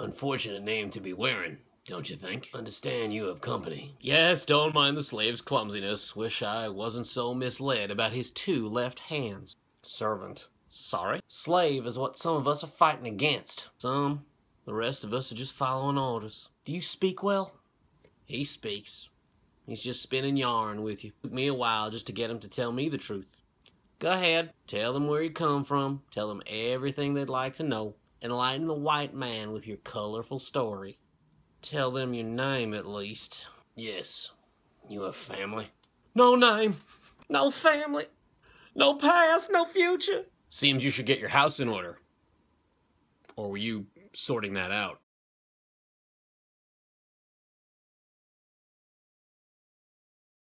Unfortunate name to be wearing, don't you think? Understand you have company. Yes, don't mind the slave's clumsiness. Wish I wasn't so misled about his two left hands. Servant. Sorry? Slave is what some of us are fighting against. Some. The rest of us are just following orders. Do you speak well? He speaks. He's just spinning yarn with you. Took me a while just to get him to tell me the truth. Go ahead, tell them where you come from, tell them everything they'd like to know, enlighten the white man with your colorful story. Tell them your name at least. Yes. You have family? No name, no family, no past, no future. Seems you should get your house in order. Or were you sorting that out?